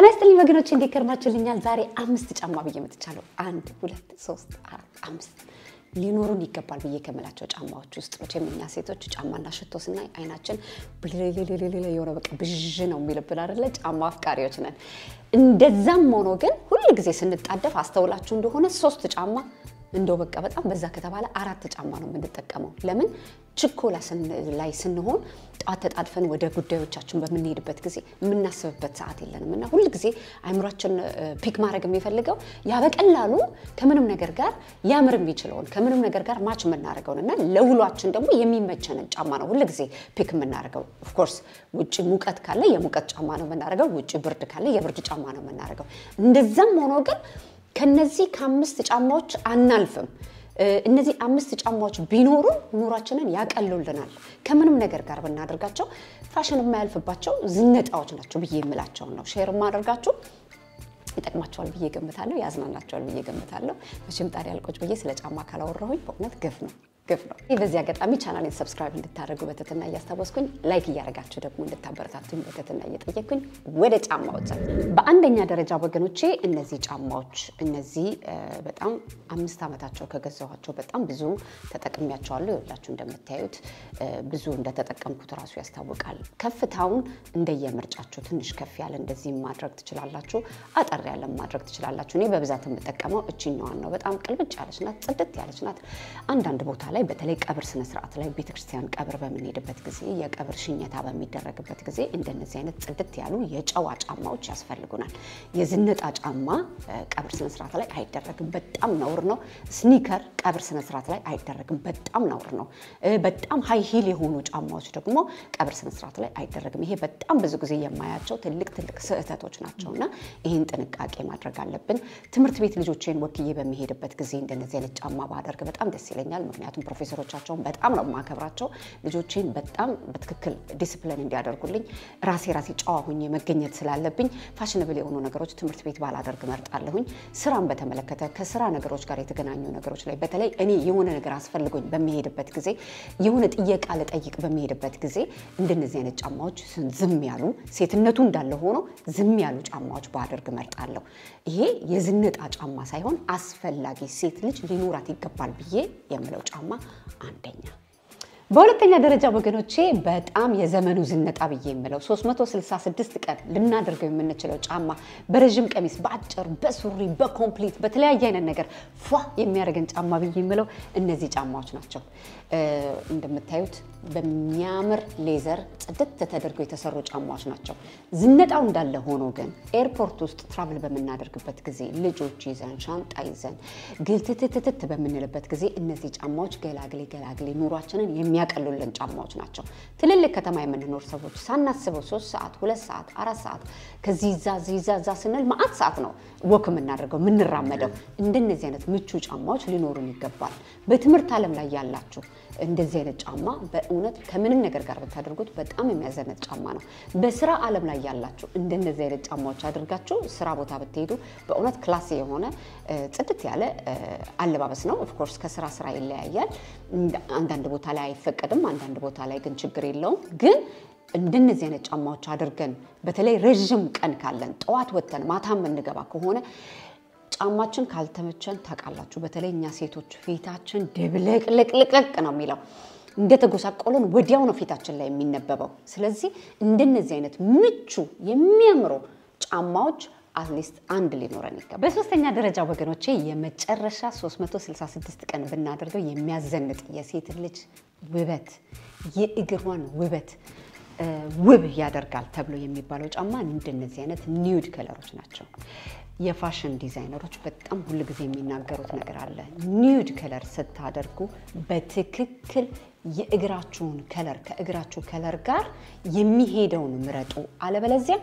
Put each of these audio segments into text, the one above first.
ጤና ይስጥልኝ ወገኖች፣ እንዴት ከርማችሁልኛል? ዛሬ አምስት ጫማ ብዬ መጥቻለሁ። አንድ ሁለት ሶስት አራት አምስት ሊኖሩን ይገባል ብዬ ከምላቸው ጫማዎች ውስጥ መቼም እኛ ሴቶች ጫማና ሽቶ ስናይ አይናችን ብልልልልል የሆነ በቃ ብዥ ነው የሚልብን አይደለ? ጫማ አፍቃሪዎች ነን። እንደዛም ሆኖ ግን ሁል ጊዜ ስንጣደፍ አስተውላችሁ እንደሆነ ሶስት ጫማ እንደው በቃ በጣም በዛ ከተባለ አራት ጫማ ነው የምንጠቀመው። ለምን ችኮላ ላይ ስንሆን ጠዋት ተጣድፈን ወደ ጉዳዮቻችን በምንሄድበት ጊዜ የምናስብበት ሰዓት የለንም እና ሁል ጊዜ አይምሯችን pick ማድረግ የሚፈልገው ያ በቀላሉ ከምንም ነገር ጋር ሊያምር የሚችለውን ከምንም ነገር ጋር match የምናደርገውን እና ለውሏችን ደግሞ የሚመቸንን ጫማ ነው ሁል ጊዜ pick የምናደርገው። of course ውጭ ሙቀት ካለ የሙቀት ጫማ ነው የምናደርገው፣ ውጭ ብርድ ካለ የብርድ ጫማ ነው የምናደርገው። እንደዛም ሆኖ ግን ከነዚህ ከአምስት ጫማዎች አናልፍም። እነዚህ አምስት ጫማዎች ቢኖሩ ኑሯችንን ያቀሉልናል። ከምንም ነገር ጋር ብናደርጋቸው ፋሽን የማያልፍባቸው ዝነጣዎች ናቸው ብዬ የምላቸውን ነው share የማደርጋችሁ። ይጠቅማችኋል ብዬ ገምታለሁ፣ ያዝናናችኋል ብዬ ገምታለሁ። መቼም ታዲያ አልቆጭ ብዬ ስለ ጫማ ካላወራሁኝ በእውነት ግፍ ነው ግፍ ነው። በዚህ አጋጣሚ ቻናሌን subscribe እንድታደርጉ በትህትና እያስታወስኩኝ like እያደረጋችሁ ደግሞ እንድታበረታቱኝ በትህትና እየጠየቅኩኝ ወደ ጫማዎች በአንደኛ ደረጃ ወገኖቼ እነዚህ ጫማዎች እነዚህ በጣም አምስት ዓመታቸው ከገዛኋቸው በጣም ብዙ ተጠቅሚያቸዋለሁ። ይኸውላችሁ እንደምታዩት ብዙ እንደተጠቀምኩት እራሱ ያስታውቃል። ከፍታውን እንደየምርጫችሁ ትንሽ ከፍ ያለ እንደዚህ ማድረግ ትችላላችሁ፣ አጠር ያለ ማድረግ ትችላላችሁ። እኔ በብዛት የምጠቀመው እችኛዋን ነው። በጣም ቅልብጭ ያለች ናት፣ ጽድት ያለች ናት። አንዳንድ ቦታ ላይ በተለይ ቀብር ስነስርዓት ላይ ቤተክርስቲያን ቀብር በምንሄድበት ጊዜ የቀብር ሽኘታ በሚደረግበት ጊዜ እንደነዚህ አይነት ጽድት ያሉ የጨዋ ጫማዎች ያስፈልጉናል። የዝነጣ ጫማ ቀብር ስነስርዓት ላይ አይደረግም፣ በጣም ነውር ነው። sneaker ቀብር ስነስርዓት ላይ አይደረግም፣ በጣም ነውር ነው። በጣም high heel የሆኑ ጫማዎች ደግሞ ቀብር ስነስርዓት ላይ አይደረግም። ይሄ በጣም ብዙ ጊዜ የማያቸው ትልቅ ትልቅ ስህተቶች ናቸው እና ይህን ጥንቃቄ ማድረግ አለብን። ትምህርት ቤት ልጆቼን ወክዬ በሚሄድበት ጊዜ እንደነዚህ አይነት ጫማ ባደርግ በጣም ደስ ይለኛል። ምክንያቱም ፕሮፌሰሮቻቸውን በጣም ነው የማከብራቸው። ልጆቼን በጣም በትክክል ዲስፕሊን እንዲያደርጉልኝ ራሴ ራሴ ጨዋ ሁኜ መገኘት ስላለብኝ fashionable የሆኑ ነገሮች ትምህርት ቤት ባላደርግ መርጣለሁኝ። ስራን በተመለከተ ከስራ ነገሮች ጋር የተገናኙ ነገሮች ላይ በተለይ እኔ የሆነ ነገር አስፈልጎኝ በሚሄድበት ጊዜ የሆነ ጥያቄ ልጠይቅ በሚሄድበት ጊዜ እንደነዚህ አይነት ጫማዎች ዝም ያሉ ሴትነቱ እንዳለ ሆኖ ዝም ያሉ ጫማዎች ባደርግ መርጣለሁ። ይሄ የዝነጣ ጫማ ሳይሆን አስፈላጊ ሴት ልጅ ሊኖራት ይገባል ብዬ የምለው ጫማ አንደኛ። በሁለተኛ ደረጃ ወገኖቼ በጣም የዘመኑ ዝነጣ ብዬ የምለው 366 ቀን ልናደርገው የምንችለው ጫማ በረዥም ቀሚስ፣ በአጭር፣ በሱሪ፣ በ complete በተለያየ አይነት ነገር ፏ የሚያደርገን ጫማ ብዬ የምለው እነዚህ ጫማዎች ናቸው። እንደምታዩት በሚያምር leather ጽድት ተደርገው የተሰሩ ጫማዎች ናቸው። ዝነጣው እንዳለ ሆኖ ግን airport ውስጥ travel በምናደርግበት ጊዜ ልጆች ይዘን ሻንጣ ይዘን ግልትትትት በምንልበት ጊዜ እነዚህ ጫማዎች ገላግሌ ገላግሌ ኑሯችንን የሚያቀሉልን ጫማዎች ናቸው። ትልልቅ ከተማ የምንኖር ሰዎች ሳናስበው ሶስት ሰዓት፣ ሁለት ሰዓት፣ አራት ሰዓት ከዚህ ዛ ዛ ዛ ስንል ማአት ሰዓት ነው ወክ የምናደርገው የምንራመደው። እንደነዚህ አይነት ምቹ ጫማዎች ሊኖሩን ይገባል። በትምህርት ዓለም ላይ ያላችሁ እንደዚህ አይነት ጫማ በእውነት ከምንም ነገር ጋር ብታደርጉት በጣም የሚያዘነጥ ጫማ ነው። በስራ ዓለም ላይ ያላችሁ እንደነዚህ አይነት ጫማዎች አድርጋችሁ ስራ ቦታ ብትሄዱ በእውነት class የሆነ ጽድት ያለ አለባበስ ነው። of course ከስራ ስራ ይለያያል። አንዳንድ ቦታ ላይ አይፈቀድም፣ አንዳንድ ቦታ ላይ ግን ችግር የለውም ግን እንደነዚህ አይነት ጫማዎች አድርገን በተለይ ረዥም ቀን ካለን ጠዋት ወጥተን ማታ የምንገባ ከሆነ ጫማችን ካልተመቸን ታውቃላችሁ፣ በተለይ እኛ ሴቶች ፊታችን ድብልቅልቅልቅ ነው የሚለው እንደተጎሳቆለን ወዲያው ነው ፊታችን ላይ የሚነበበው። ስለዚህ እንደነዚህ አይነት ምቹ የሚያምሩ ጫማዎች at least አንድ ሊኖረን ይገባል። በሶስተኛ ደረጃ ወገኖቼ የመጨረሻ 366 ቀን ብናደርገው የሚያዘንጥ የሴት ልጅ ውበት የእግሯን ውበት ውብ ያደርጋል ተብሎ የሚባለው ጫማ እንደነዚህ አይነት nude color ኦች ናቸው። የፋሽን ዲዛይነሮች በጣም ሁል ጊዜ የሚናገሩት ነገር አለ። nude color ስታደርጉ በትክክል የእግራችሁን color ከእግራችሁ color ጋር የሚሄደውን ምረጡ፣ አለበለዚያ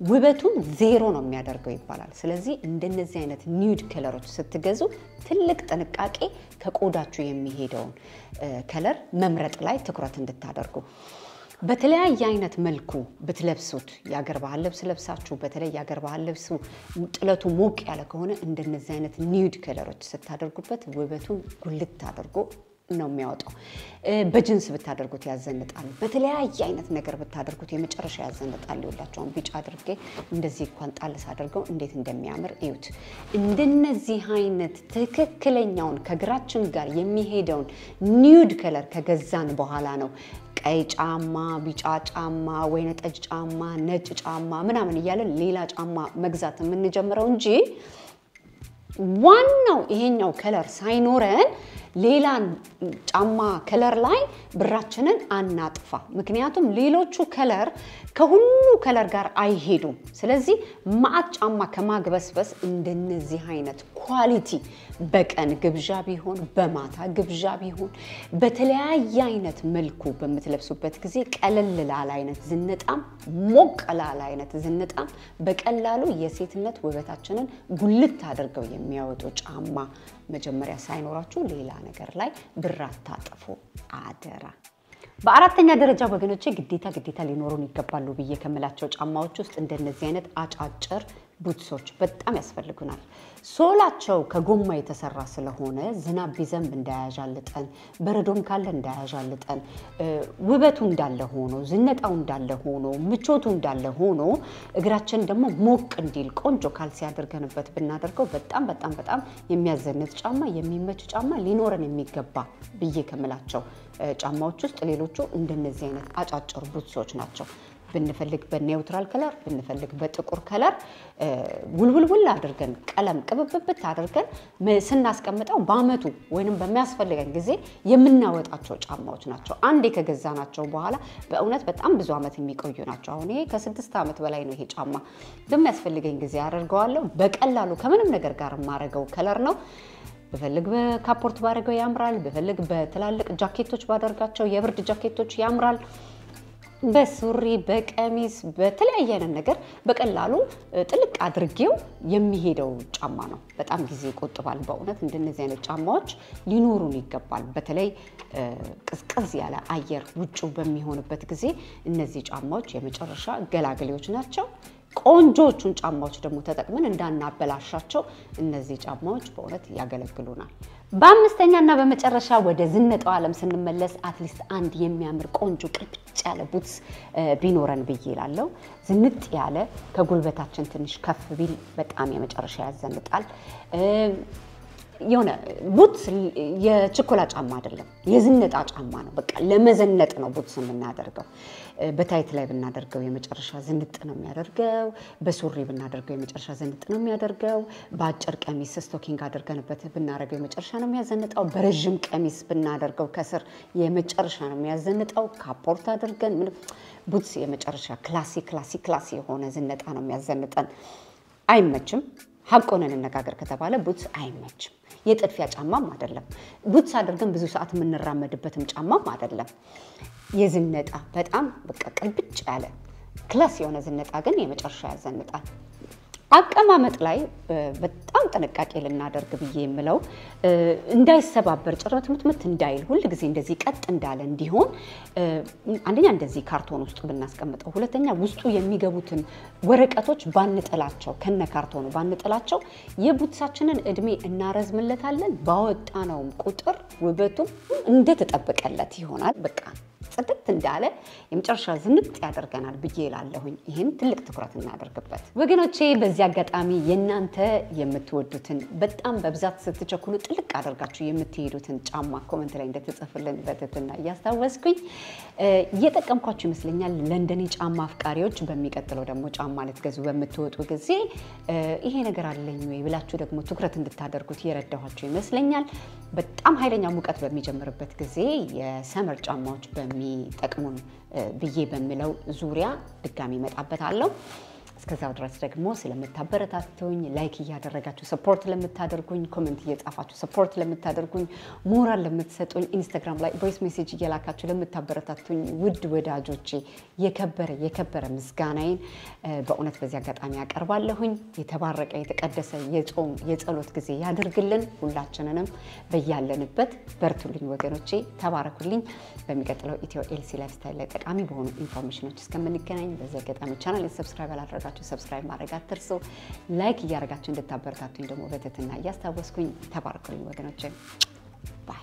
ውበቱን ዜሮ ነው የሚያደርገው ይባላል። ስለዚህ እንደነዚህ አይነት nude color ኦች ስትገዙ ትልቅ ጥንቃቄ ከቆዳችሁ የሚሄደውን color መምረጥ ላይ ትኩረት እንድታደርጉ በተለያየ አይነት መልኩ ብትለብሱት የአገር ባህል ልብስ ለብሳችሁ በተለይ የአገር ባህል ልብሱ ጥለቱ ሞቅ ያለ ከሆነ እንደነዚህ አይነት nude color ኦች ስታደርጉበት ውበቱን ጉልት አድርጎ ነው የሚያወጣው። በጅንስ ብታደርጉት ያዘንጣል። በተለያየ አይነት ነገር ብታደርጉት የመጨረሻ ያዘንጣል። ይኸውላችሁ ቢጫ አድርጌ እንደዚህ እንኳን ጣል ሳደርገው እንዴት እንደሚያምር እዩት። እንደነዚህ አይነት ትክክለኛውን ከእግራችን ጋር የሚሄደውን nude color ከገዛን በኋላ ነው ቀይ ጫማ፣ ቢጫ ጫማ፣ ወይነ ጠጅ ጫማ፣ ነጭ ጫማ ምናምን እያለን ሌላ ጫማ መግዛት የምንጀምረው እንጂ ዋናው ይሄኛው color ሳይኖረን ሌላ ጫማ color ላይ ብራችንን አናጥፋ። ምክንያቱም ሌሎቹ color ከሁሉ color ጋር አይሄዱም። ስለዚህ መዓት ጫማ ከማግበስበስ እንደነዚህ አይነት quality በቀን ግብዣ ቢሆን በማታ ግብዣ ቢሆን በተለያየ አይነት መልኩ በምትለብሱበት ጊዜ ቀለል ላለ አይነት ዝንጣም ሞቅ ላለ አይነት ዝንጣም በቀላሉ የሴትነት ውበታችንን ጉልት አድርገው የሚያወጡ ጫማ መጀመሪያ ሳይኖራችሁ ሌላ ነገር ላይ ብር አታጥፉ አደራ። በአራተኛ ደረጃ ወገኖቼ ግዴታ ግዴታ ሊኖሩን ይገባሉ ብዬ ከምላቸው ጫማዎች ውስጥ እንደነዚህ አይነት አጫጭር ቡትሶች በጣም ያስፈልጉናል። ሶላቸው ከጎማ የተሰራ ስለሆነ ዝናብ ቢዘንብ እንዳያዣልጠን፣ በረዶም ካለ እንዳያዣልጠን፣ ውበቱ እንዳለ ሆኖ ዝነጣው እንዳለ ሆኖ ምቾቱ እንዳለ ሆኖ እግራችን ደግሞ ሞቅ እንዲል ቆንጆ ካልሲ አድርገንበት ብናደርገው በጣም በጣም በጣም የሚያዘንጥ ጫማ የሚመች ጫማ ሊኖረን የሚገባ ብዬ ከምላቸው ጫማዎች ውስጥ ሌሎቹ እንደነዚህ አይነት አጫጭር boots ኦች ናቸው። ብንፈልግ በ neutral color ብንፈልግ በጥቁር color ውልውልውል አድርገን ቀለም ቅብብብት አድርገን ስናስቀምጠው በአመቱ ወይንም በሚያስፈልገን ጊዜ የምናወጣቸው ጫማዎች ናቸው። አንዴ ከገዛናቸው በኋላ በእውነት በጣም ብዙ አመት የሚቆዩ ናቸው። አሁን ይሄ ከስድስት ዓመት በላይ ነው። ይሄ ጫማ በሚያስፈልገኝ ጊዜ አደርገዋለሁ። በቀላሉ ከምንም ነገር ጋር የማደርገው ከለር ነው። ብፈልግ በካፖርት ባደርገው ያምራል። ብፈልግ በትላልቅ ጃኬቶች ባደርጋቸው የብርድ ጃኬቶች ያምራል። በሱሪ በቀሚስ በተለያየ አይነት ነገር በቀላሉ ጥልቅ አድርጌው የሚሄደው ጫማ ነው። በጣም ጊዜ ይቆጥባል። በእውነት እንደነዚህ አይነት ጫማዎች ሊኖሩን ይገባል። በተለይ ቅዝቅዝ ያለ አየር ውጭ በሚሆንበት ጊዜ እነዚህ ጫማዎች የመጨረሻ ገላገሌዎች ናቸው። ቆንጆቹን ጫማዎች ደግሞ ተጠቅመን እንዳናበላሻቸው እነዚህ ጫማዎች በእውነት ያገለግሉናል። በአምስተኛ እና በመጨረሻ ወደ ዝነጣው ዓለም ስንመለስ at least አንድ የሚያምር ቆንጆ ቅልብጭ ያለ boots ቢኖረን ብዬ እላለሁ። ዝንጥ ያለ ከጉልበታችን ትንሽ ከፍ ቢል በጣም የመጨረሻ ያዘንጣል። የሆነ boots የችኮላ ጫማ አይደለም፣ የዝነጣ ጫማ ነው። በቃ ለመዘነጥ ነው boots የምናደርገው። በ tight ላይ ብናደርገው የመጨረሻ ዝንጥ ነው የሚያደርገው። በሱሪ ብናደርገው የመጨረሻ ዝንጥ ነው የሚያደርገው። በአጭር ቀሚስ stocking አድርገንበት ብናደርገው የመጨረሻ ነው የሚያዘንጠው። በረዥም ቀሚስ ብናደርገው ከስር የመጨረሻ ነው የሚያዘንጠው። ካፖርት አድርገን boots የመጨረሻ classy classy classy የሆነ ዝነጣ ነው የሚያዘንጠን። አይመችም። ሀቆን እንነጋገር ከተባለ boots አይመችም። የጥድፊያ ጫማም አይደለም። boots አድርገን ብዙ ሰዓት የምንራመድበትም ጫማም አይደለም። የዝነጣ በጣም በቃ ቅልብጭ ያለ class የሆነ ዝነጣ ግን የመጨረሻ ያዘንጣል። አቀማመጥ ላይ በጣም ጥንቃቄ ልናደርግ ብዬ የምለው እንዳይሰባበር ጭረት ምትምት እንዳይል ሁል ጊዜ እንደዚህ ቀጥ እንዳለ እንዲሆን አንደኛ እንደዚህ ካርቶን ውስጥ ብናስቀምጠው፣ ሁለተኛ ውስጡ የሚገቡትን ወረቀቶች ባንጥላቸው፣ ከነ ካርቶኑ ባንጥላቸው የቡትሳችንን እድሜ እናረዝምለታለን። ባወጣነውም ቁጥር ውበቱም እንደተጠበቀለት ይሆናል። በቃ ጽድት እንዳለ የመጨረሻ ዝንጥ ያደርገናል ብዬ እላለሁኝ። ይህን ትልቅ ትኩረት እናደርግበት ወገኖቼ። በዚህ አጋጣሚ የእናንተ የምትወዱትን በጣም በብዛት ስትቸኩሉ ጥልቅ አድርጋችሁ የምትሄዱትን ጫማ comment ላይ እንድትጽፉልን በትህትና እያስታወስኩኝ እየጠቀምኳችሁ ይመስለኛል። ለእንደኔ ጫማ አፍቃሪዎች በሚቀጥለው ደግሞ ጫማ ልትገዙ በምትወጡ ጊዜ ይሄ ነገር አለኝ ወይ ብላችሁ ደግሞ ትኩረት እንድታደርጉት እየረዳኋችሁ ይመስለኛል። በጣም ኃይለኛ ሙቀት በሚጀምርበት ጊዜ የ summer ጫማዎች በሚጠቅሙን ብዬ በሚለው ዙሪያ ድጋሚ እመጣበታለሁ። እስከዛው ድረስ ደግሞ ስለምታበረታቱኝ like እያደረጋችሁ support ለምታደርጉኝ comment እየጻፋችሁ support ለምታደርጉኝ ሞራል ለምትሰጡኝ ኢንስታግራም ላይ voice message እየላካችሁ ለምታበረታቱኝ ውድ ወዳጆቼ የከበረ የከበረ ምስጋናዬን በእውነት በዚህ አጋጣሚ ያቀርባለሁኝ። የተባረቀ የተቀደሰ የጾም የጸሎት ጊዜ ያደርግልን። ሁላችንንም በያለንበት በርቱልኝ ወገኖቼ፣ ተባረኩልኝ። በሚቀጥለው ኢትዮ ኤልሲ lifestyle ላይ ጠቃሚ በሆኑ information ኦች እስከምንገናኝ በዚህ አጋጣሚ channel subscribe አላደረጋችሁ subscribe ማድረግ አትርሱ። like እያደረጋችሁ እንድታበረታቱኝ ደግሞ በትህትና እያስታወስኩኝ ተባረኩልኝ ወገኖችን ባይ